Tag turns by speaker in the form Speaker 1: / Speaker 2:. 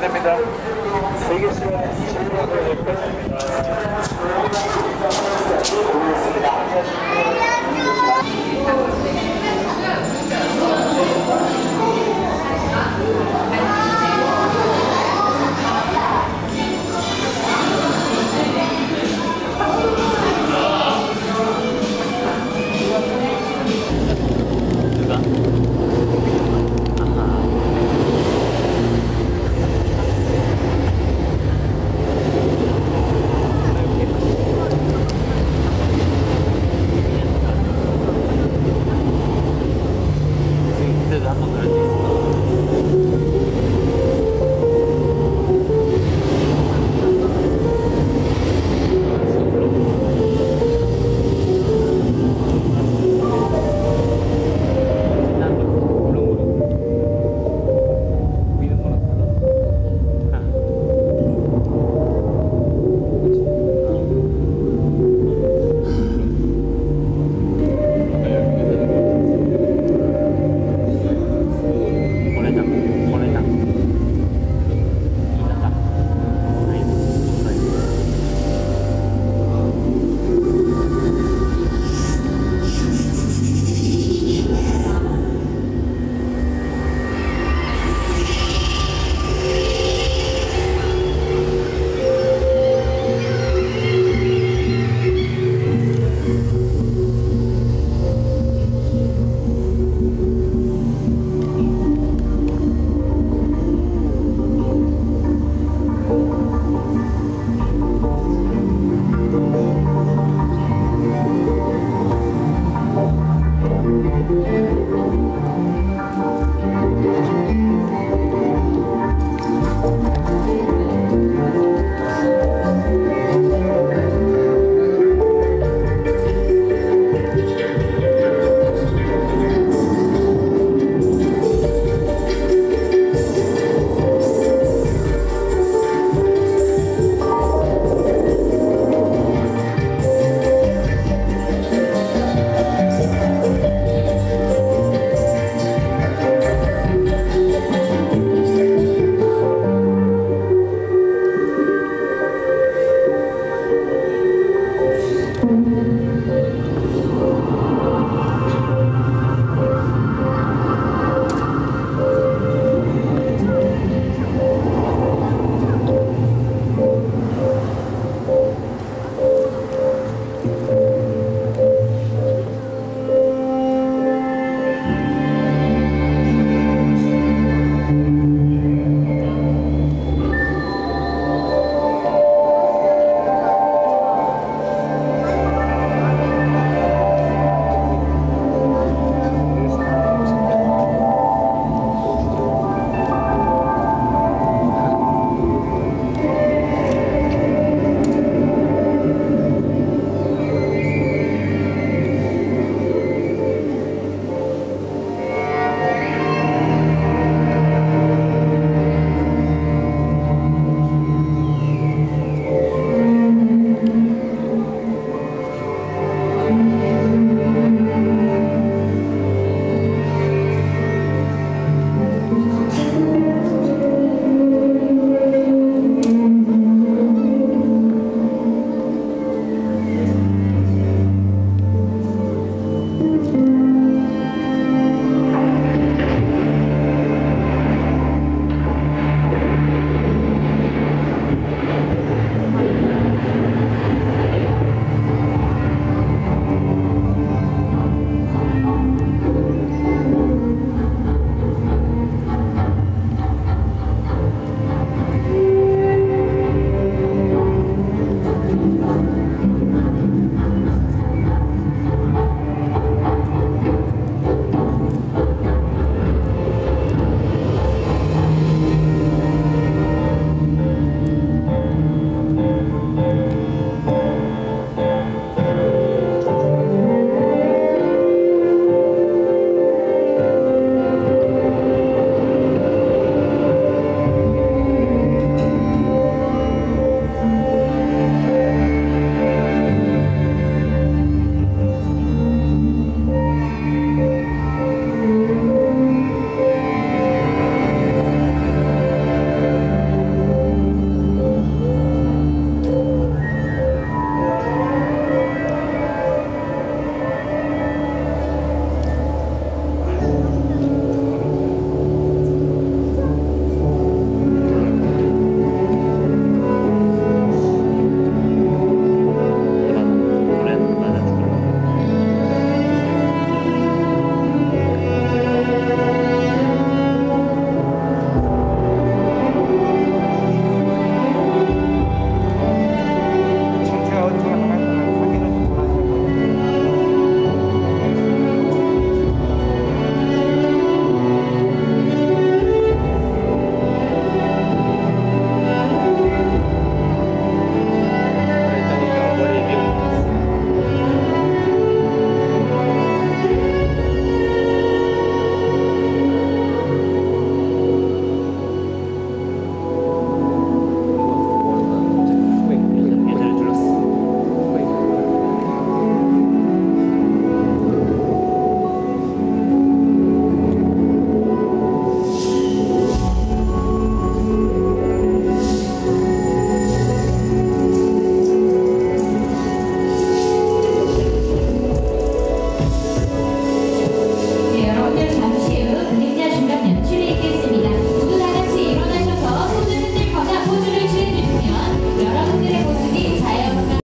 Speaker 1: 됩니다. 세계 시간에 21분 걸립니다.